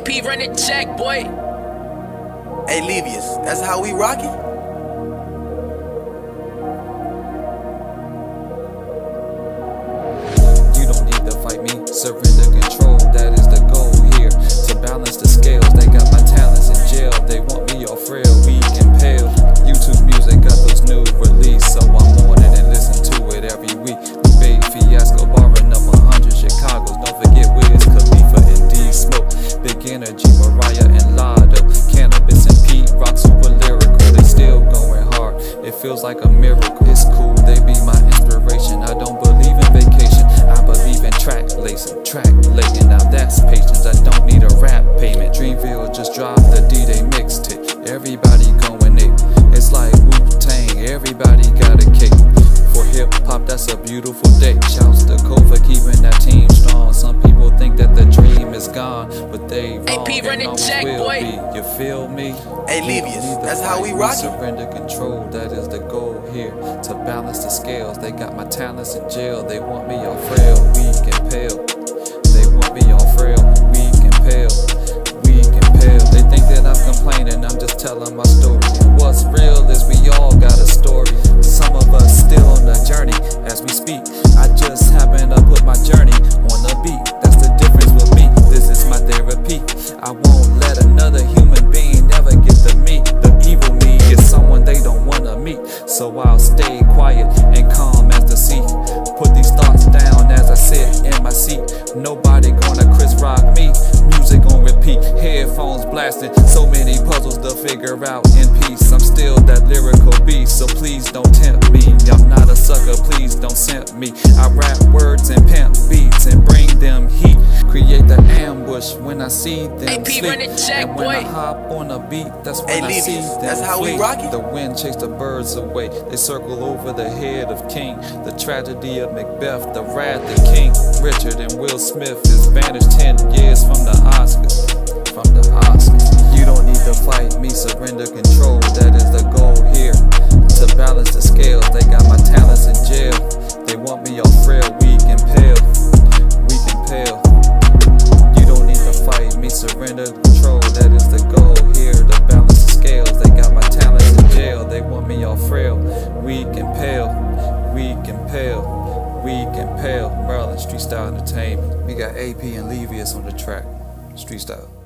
AP run the check, boy. Hey, Levious, that's how we rockin'? You don't need to fight me, surrender Now that's patience. I don't need a rap payment. Dreamville just dropped the D-Day mixtape. Everybody going it. It's like Wu Tang. Everybody got a cake. For hip hop, that's a beautiful day. Shouts to Cole for keeping that team strong. Some people think that the dream is gone, but they wrong. AP running check, will boy. be. You feel me? Hey, You Levious, that's how we fight, rockin'? Surrender control, that is the goal here. To balance the scales, they got my talents in jail. They want me all frail, weak and telling my story. What's real is we all got a story. Some of us still on the journey as we speak. I just happen to put my journey on the beat. That's the difference with me. This is my therapy. I won't let another human being never get to me. The evil me is someone they don't wanna meet. So I'll stay quiet and calm as the sea. Put these thoughts down as I sit in my seat. Nobody headphones blasting. So many puzzles to figure out in peace. I'm still that lyrical beast, so please don't tempt me. I'm not a sucker, please don't tempt me. I rap words and pimp beats and bring them heat. Create the ambush when I see them AP sleep. run the check, and when I hop on a beat, that's Hey, when I see them that's how we flee. rockin'? The wind chase the birds away. They circle over the head of King. The tragedy of Macbeth, the wrath of King Richard and Will Smith is banished ten years control. That is the goal here. To balance the scales, they got my talents in jail. They want me all frail, weak and pale, weak and pale, weak and pale. Maryland Street Style Entertainment. We got AP and Levious on the track. Street Style.